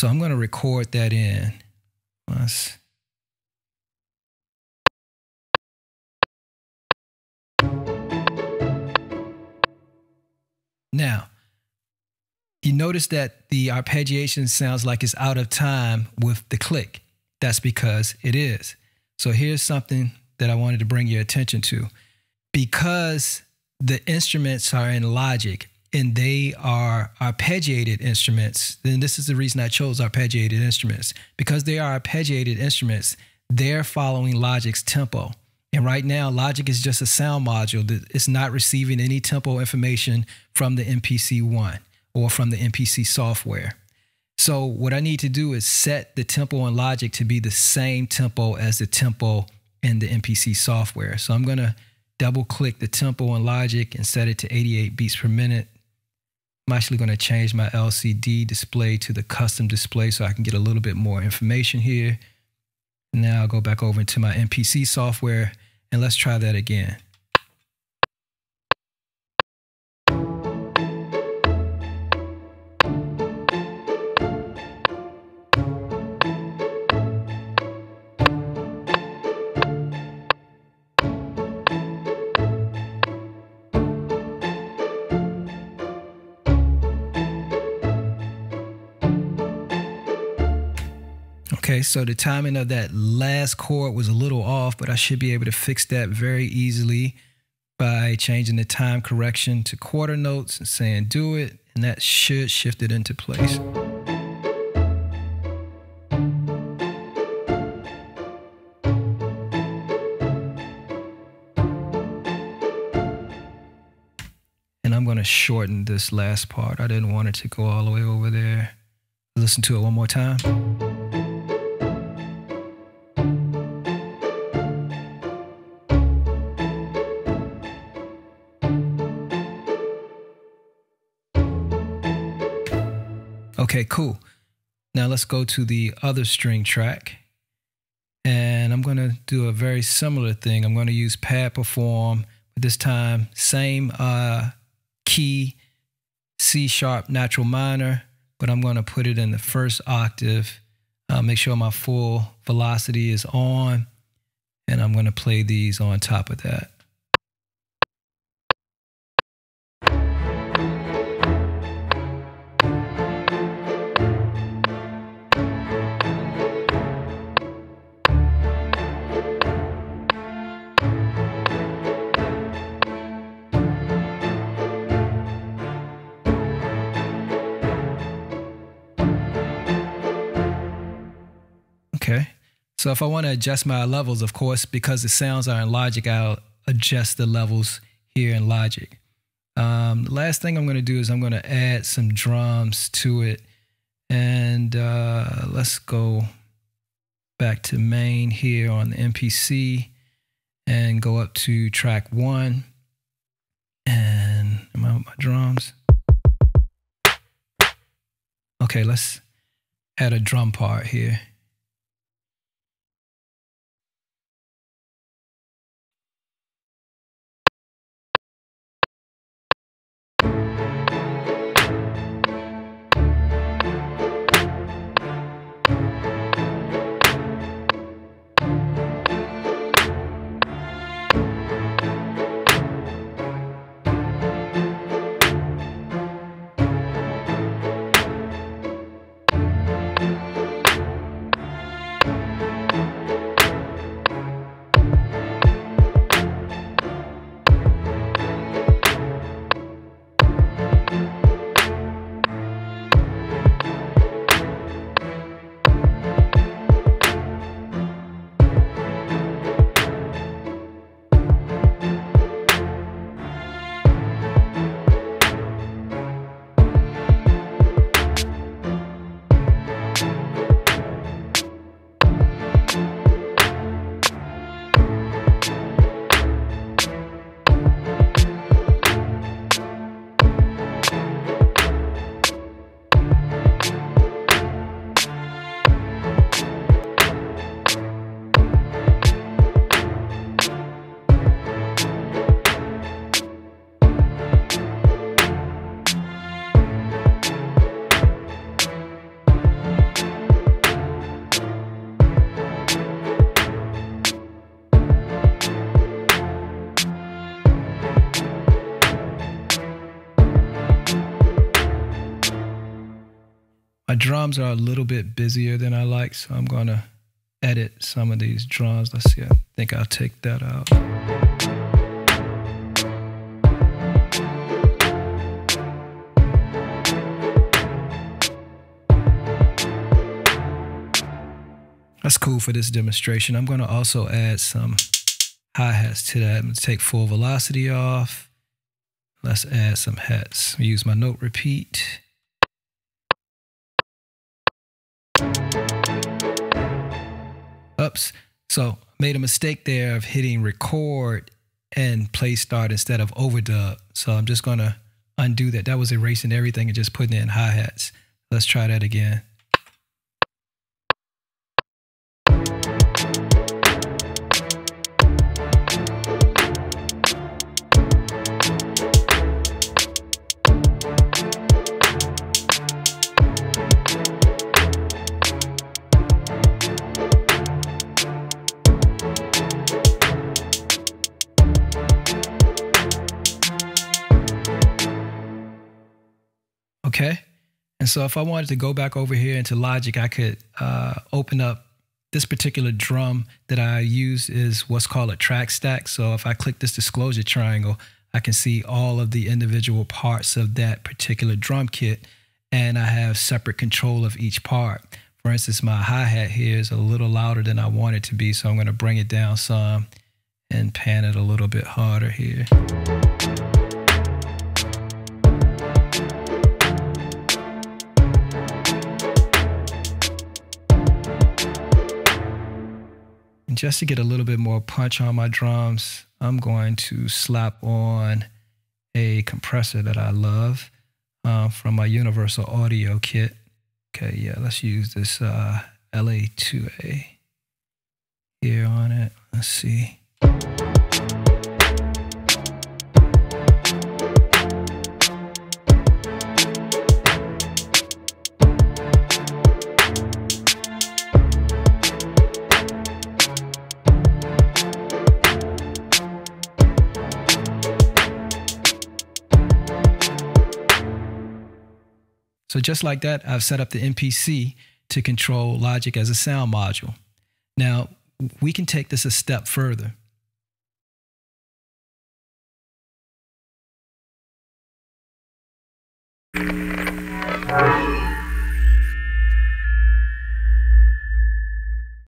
So I'm going to record that in. Let's Now, you notice that the arpeggiation sounds like it's out of time with the click. That's because it is. So here's something that I wanted to bring your attention to. Because the instruments are in Logic and they are arpeggiated instruments, then this is the reason I chose arpeggiated instruments. Because they are arpeggiated instruments, they're following Logic's tempo. And right now, Logic is just a sound module that is not receiving any tempo information from the MPC one or from the MPC software. So what I need to do is set the tempo in Logic to be the same tempo as the tempo in the MPC software. So I'm going to double click the tempo in Logic and set it to 88 beats per minute. I'm actually going to change my LCD display to the custom display so I can get a little bit more information here. Now I'll go back over into my MPC software and let's try that again. Okay, so the timing of that last chord was a little off, but I should be able to fix that very easily by changing the time correction to quarter notes and saying do it, and that should shift it into place. And I'm to shorten this last part. I didn't want it to go all the way over there. Listen to it one more time. Okay, cool. Now let's go to the other string track. And I'm going to do a very similar thing. I'm going to use pad perform, but this time same uh, key, C sharp natural minor, but I'm going to put it in the first octave. Uh, make sure my full velocity is on, and I'm going to play these on top of that. Okay. So if I want to adjust my levels, of course, because the sounds are in Logic, I'll adjust the levels here in Logic. Um, the last thing I'm going to do is I'm going to add some drums to it. And uh, let's go back to main here on the MPC and go up to track one. And am I with my drums? Okay, let's add a drum part here. Drums are a little bit busier than I like, so I'm to edit some of these drums. Let's see, I think I'll take that out. That's cool for this demonstration. I'm to also add some hi-hats to that. To take full velocity off. Let's add some hats. Use my note repeat. Oops. So made a mistake there of hitting record and play start instead of overdub. So I'm just to undo that. That was erasing everything and just putting in hi-hats. Let's try that again. Okay. And so if I wanted to go back over here into Logic, I could uh, open up this particular drum that I use is what's called a track stack. So if I click this disclosure triangle, I can see all of the individual parts of that particular drum kit and I have separate control of each part. For instance, my hi-hat here is a little louder than I want it to be, so I'm going to bring it down some and pan it a little bit harder here. And just to get a little bit more punch on my drums, I'm going to slap on a compressor that I love uh, from my Universal Audio kit. Okay, yeah, let's use this uh, LA2A here on it. Let's see. So just like that, I've set up the MPC to control Logic as a sound module. Now, we can take this a step further.